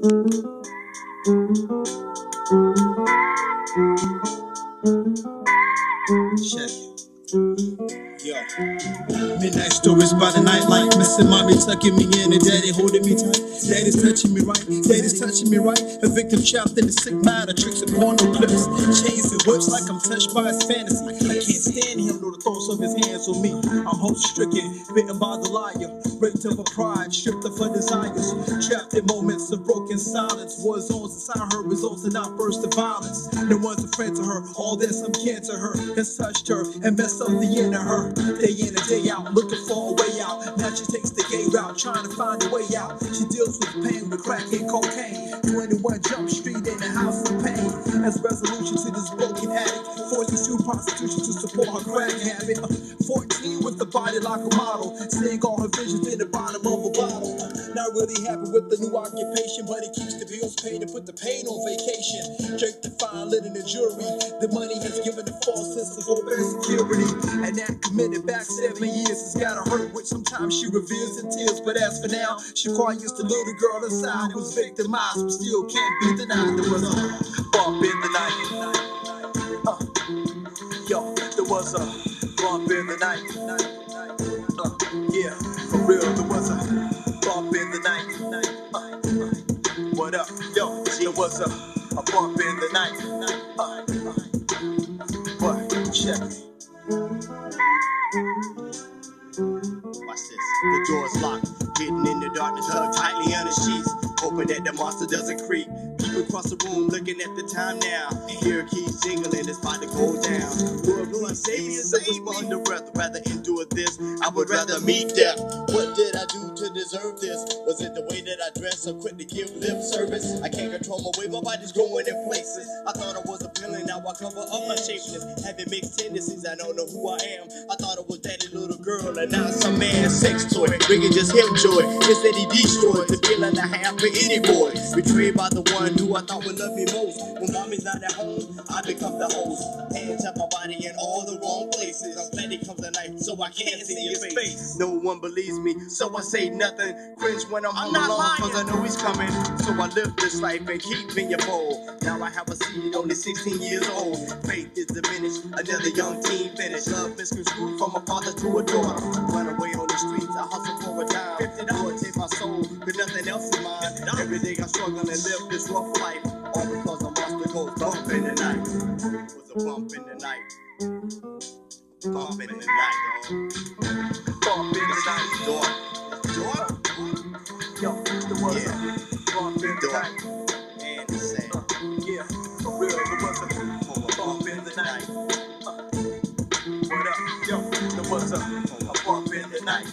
Check. Midnight stories by the nightlight. Missing mommy tucking me in and daddy holding me tight. Daddy's touching me right. Daddy's touching me right. A victim trapped in the sick mind of tricks and porno clips. Chains and whips like I'm touched by his fantasy. I can't stand him nor the thoughts of his hands on me. I'm hope stricken, bitten by the liar. Raped of her pride, stripped of her desires. Trapped in moments of broken silence. War zones inside her results in outbursts of violence. No one's a friend to her. All this I'm kin to her. Has touched her and messed up the end of her. Day in and day out, looking for a way out. Now she takes the gay route, trying to find a way out. She deals with pain with crack and cocaine. 21 Jump Street in the house of pain. As resolution to this broken addict. 42 prostitution to support her crack habit. Uh, 14 with the body like a model. Seeing all her visions in the bottom of really happy with the new occupation, but it keeps the bills paid and put the pain on vacation. Drake the fine linen and the jewelry. The money has given the false sense of hope security. And that committed back seven years has got her hurt, which sometimes she reveals in tears. But as for now, she quiets the little girl inside was victimized, but still can't be denied. There was a bump in the night. Uh, yo, there was a bump in the night. Uh, yeah, for real, was a, a bump in the night. Uh, uh, what? Check. Watch this. The door's locked. Hidden in the darkness, tucked tightly under sheets. Hoping that the monster doesn't creep. Peek across the room, looking at the time now. Hear keys jingling, it's about to go down. Lord, please save me I under breath. Rather endure this, I would rather meet death. What did I do to deserve this? Was it the way that I dress or quick to give lip service? I can't control my way, my body's growing in places. I thought I was a villain, now I cover up my shapeless. Having mixed tendencies, I don't know who I am. I thought I was daddy little girl, and now some man's sex toy. Bringing just him joy. It's that he destroyed the feeling I have for any boy. Betrayed by the one who I thought would love me most. When mommy's not at home, I become the host. Hands up my body in all the wrong places. I'm I can't see his face. No one believes me, so I say nothing. Cringe when I'm, home not alone, cause I know he's coming. So I live this life and keep in your bowl. Now I have a seed, only 16 years old. Faith is diminished, another young teen finished. Love misconstrued from a father to a daughter. Run away on the streets, I hustle for a dime. Lord, take my soul, but nothing else is mine. Every day I struggle and live this rough life. All because a monster goes bump in the night. It Was a bump in the night. In the night, dog. Bump in the night. Daughter. Daughter? Yo, there was Yeah. a in the night. And it's sad. Uh, yeah, for real, there was a in the night. Uh, what up? Yo, there was a, a in the night.